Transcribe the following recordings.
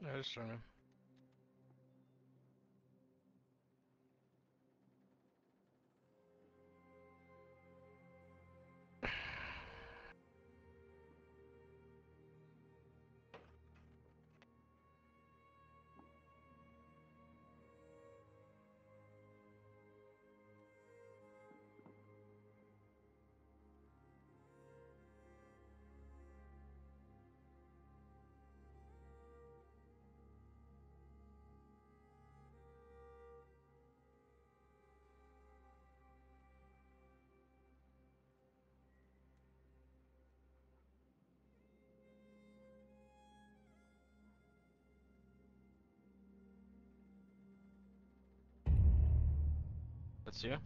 Ja, ist schon. ne? Jetzt hier?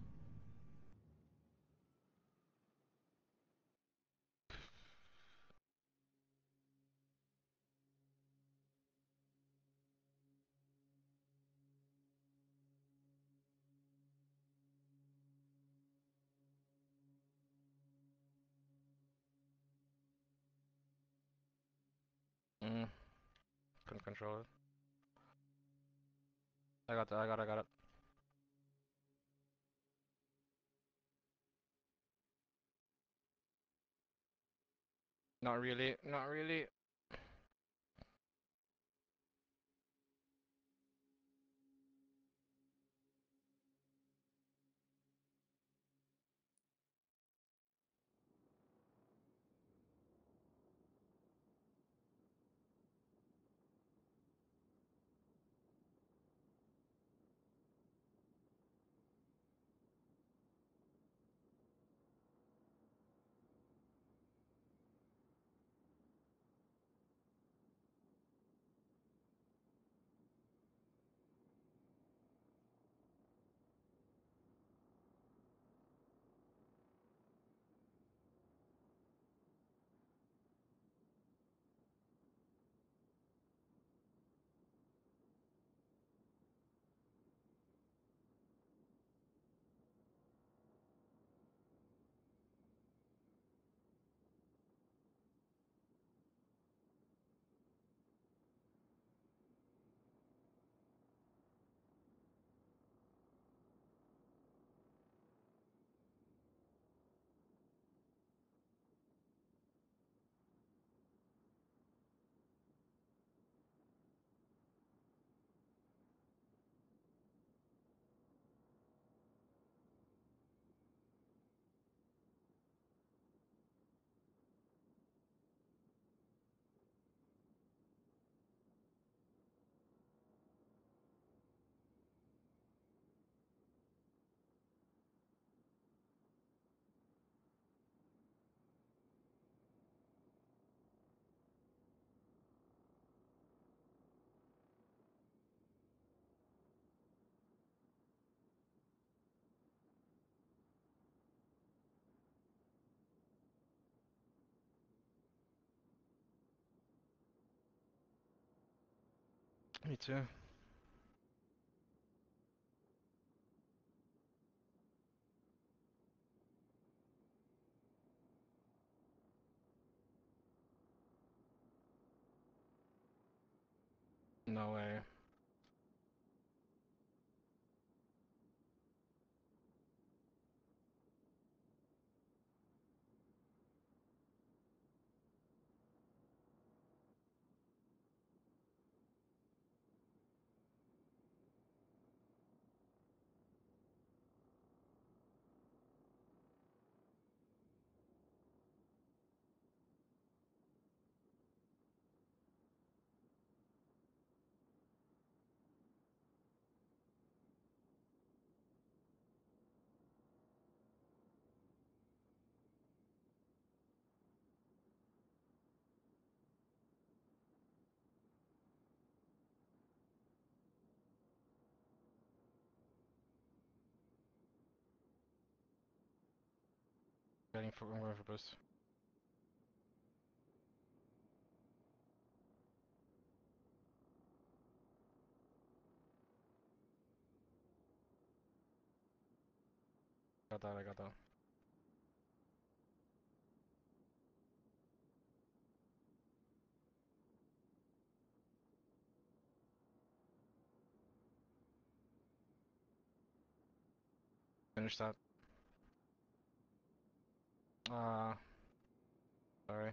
Mm. Couldn't control it. I got I got it, I got it. Not really, not really. Me too. Waiting for, I'm for boost. Got that, I got that. Finish that. Uh, sorry.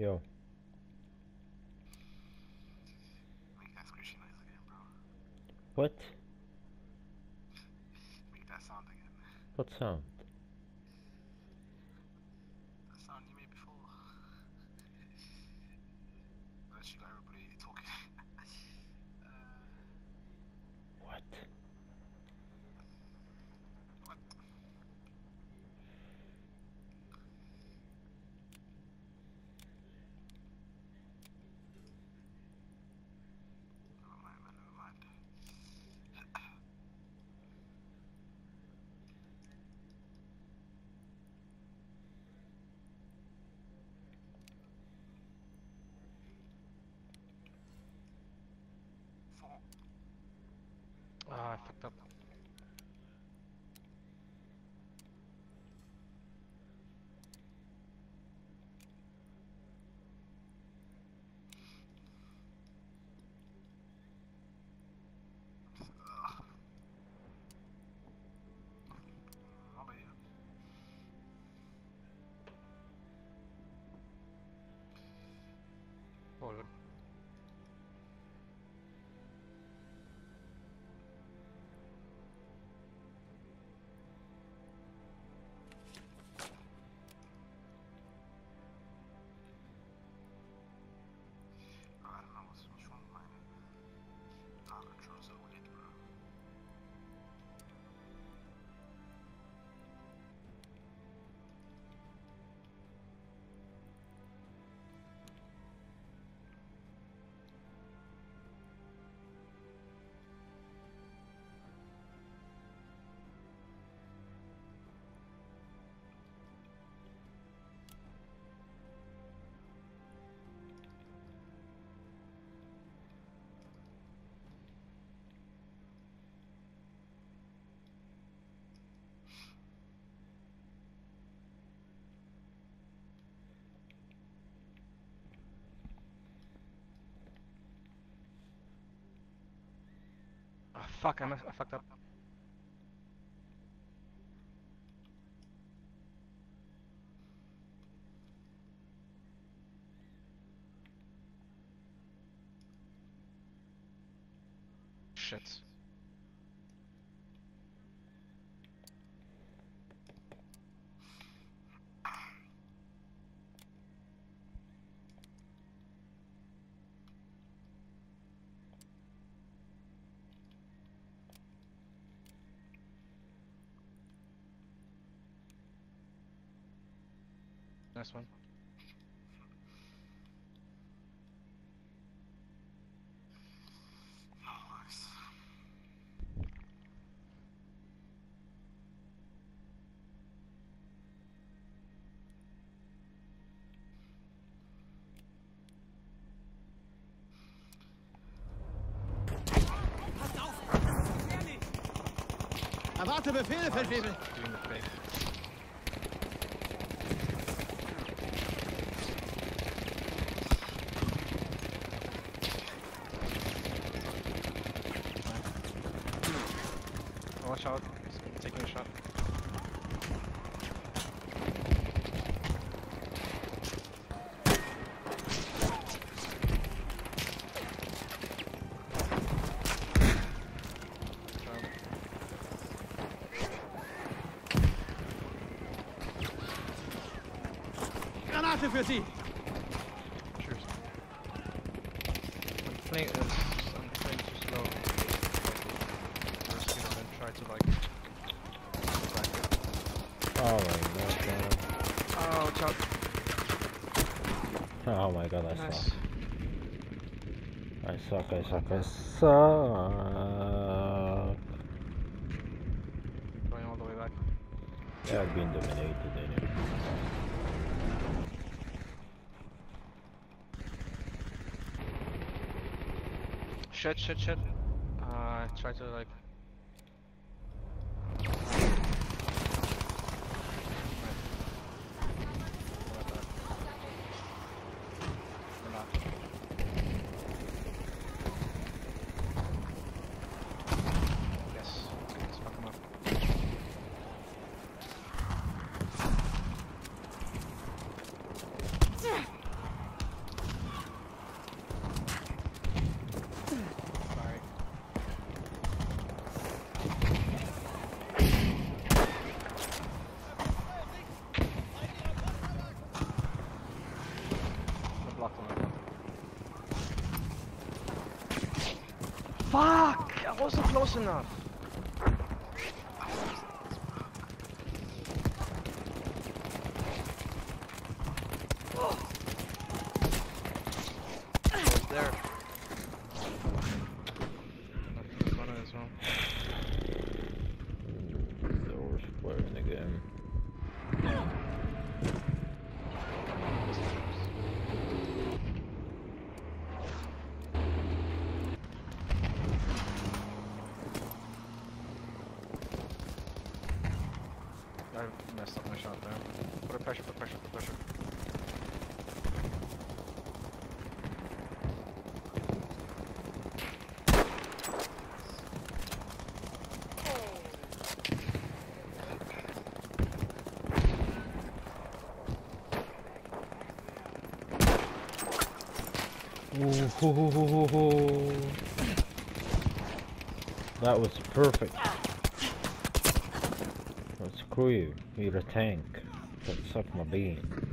Yo, Make that squishy noise again, bro. what? Make that sound again. What sound? That sound you made before. Unless you got everybody talking. uh, What? Ah, I fuck, I, mess I fucked up. Shit. Nice one. Erwarte Befehle, Feldwebel. Für Sie! Cheers. I'm playing, I'm playing too slow. First, you know, then try to like. Oh my god. Oh, Chuck. Oh my god, I Nice. suck. I suck, I suck, I suck. Going all the way back. Yeah, I've been dominated anyway. Shit, shit, shit. Uh, try to like. Yes, let's fuck him up. Sorry. I blocked him, I blocked him. Fuck! I wasn't close enough! There. Nothing in front of it as well. The worst player in the game. I messed up my shot there. Put a pressure, put pressure, put pressure. That was perfect. Well, screw you. You're a tank. Suck my bean.